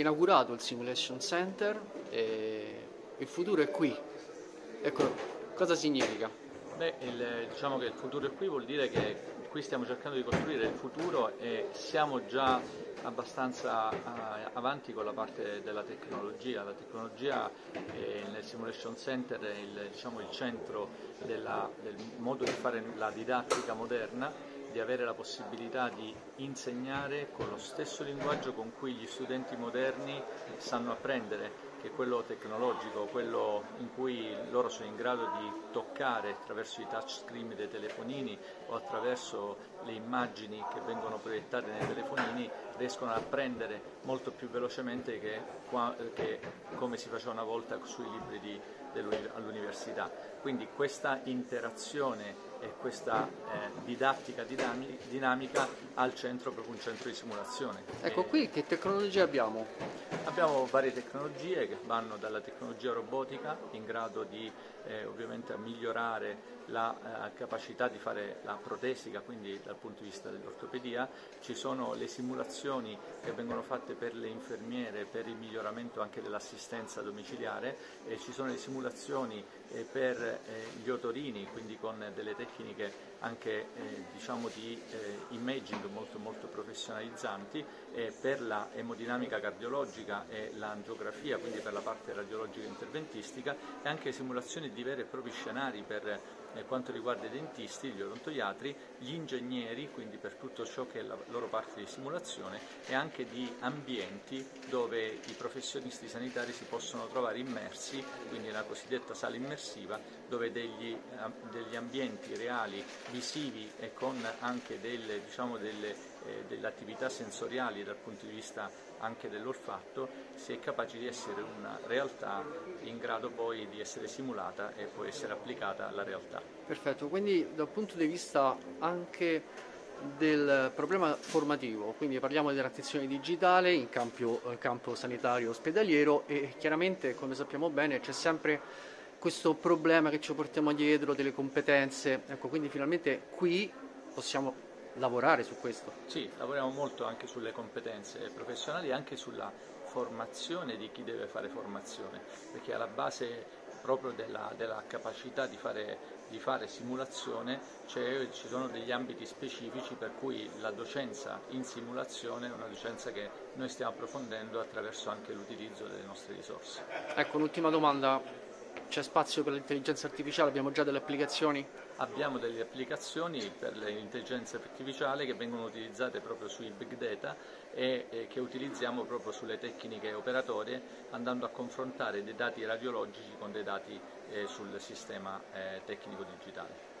inaugurato il Simulation Center e il futuro è qui. Ecco, cosa significa? Beh, il, diciamo che il futuro è qui vuol dire che qui stiamo cercando di costruire il futuro e siamo già abbastanza avanti con la parte della tecnologia. La tecnologia nel Simulation Center è il, diciamo, il centro della, del modo di fare la didattica moderna di avere la possibilità di insegnare con lo stesso linguaggio con cui gli studenti moderni sanno apprendere, che è quello tecnologico, quello in cui loro sono in grado di toccare attraverso i touchscreen dei telefonini o attraverso le immagini che vengono proiettate nei telefonini, riescono ad apprendere molto più velocemente che, che come si faceva una volta sui libri di, all'università. Quindi questa interazione e questa eh, didattica dinamica al centro proprio un centro di simulazione. Ecco, qui che tecnologie abbiamo? Abbiamo varie tecnologie che vanno dalla tecnologia robotica in grado di eh, ovviamente migliorare la eh, capacità di fare la protesica, quindi dal punto di vista dell'ortopedia, ci sono le simulazioni che vengono fatte per le infermiere per il miglioramento anche dell'assistenza domiciliare e ci sono le simulazioni eh, per eh, gli otorini, quindi con delle tecniche anche eh, diciamo di eh, imaging molto, molto professionalizzanti per la emodinamica cardiologica e l'angiografia, quindi per la parte radiologica interventistica e anche simulazioni di veri e propri scenari per eh, quanto riguarda i dentisti, gli odontoiatri, gli ingegneri, quindi per tutto ciò che è la loro parte di simulazione e anche di ambienti dove i professionisti sanitari si possono trovare immersi, quindi la cosiddetta sala immersiva, dove degli, degli ambienti reali, visivi e con anche delle, diciamo, delle, eh, delle attività sensoriali dal punto di vista anche dell'olfatto, si è capaci di essere una realtà in grado poi di essere simulata e poi essere applicata alla realtà. Perfetto, quindi dal punto di vista anche del problema formativo, quindi parliamo della transizione digitale in campo, eh, campo sanitario ospedaliero e chiaramente come sappiamo bene c'è sempre questo problema che ci portiamo dietro delle competenze, ecco quindi finalmente qui possiamo lavorare su questo. Sì, lavoriamo molto anche sulle competenze professionali e anche sulla formazione di chi deve fare formazione, perché alla base proprio della, della capacità di fare, di fare simulazione ci sono degli ambiti specifici per cui la docenza in simulazione è una docenza che noi stiamo approfondendo attraverso anche l'utilizzo delle nostre risorse. Ecco, un'ultima domanda, c'è spazio per l'intelligenza artificiale? Abbiamo già delle applicazioni? Abbiamo delle applicazioni per l'intelligenza artificiale che vengono utilizzate proprio sui big data e, che utilizziamo proprio sulle tecniche operatorie andando a confrontare dei dati radiologici con dei dati eh, sul sistema eh, tecnico digitale.